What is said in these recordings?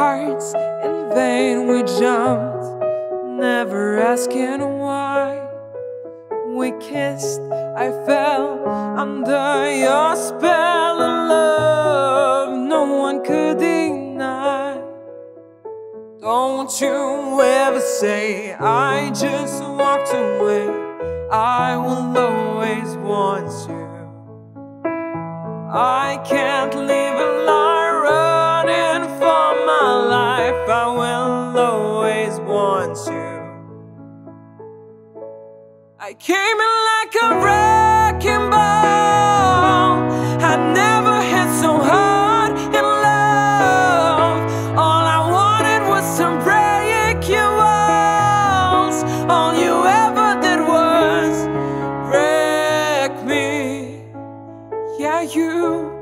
rocks in vain we jumped, never asking why. We kissed, I fell under your spell of love, no one could deny. Don't you ever say I just walked away, I will always want you. I can't live a want you. I came in like a wrecking ball. I never hit so hard in love. All I wanted was to break your walls. All you ever did was wreck me. Yeah, you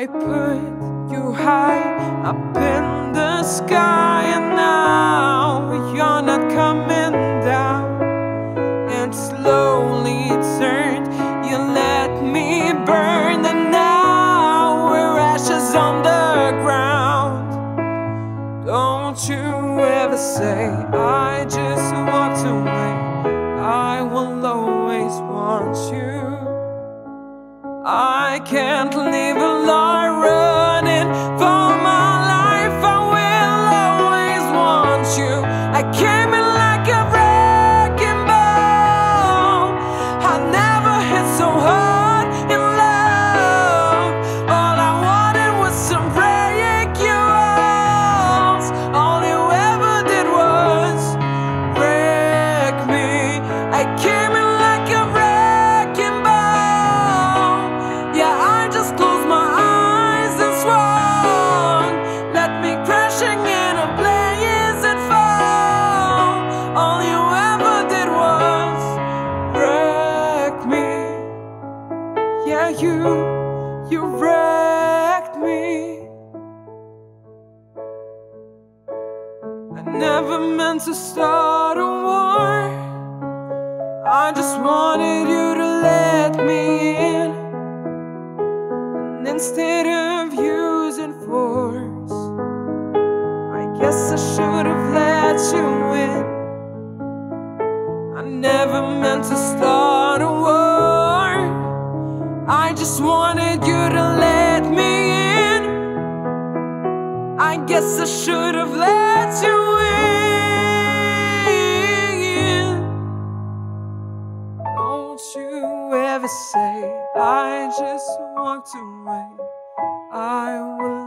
I put you high up in the sky, and now you're not coming down. And slowly it turned, you let me burn, and now we're ashes on the ground. Don't you ever say I just walked I can't live a lie running for my life. I will always want you. I came me. I never meant to start a war. I just wanted you to let me in. And instead of using force, I guess I should have let you in. I never meant to start a war. I just wanted you guess I should have let you in. Don't you ever say I just walked away. I will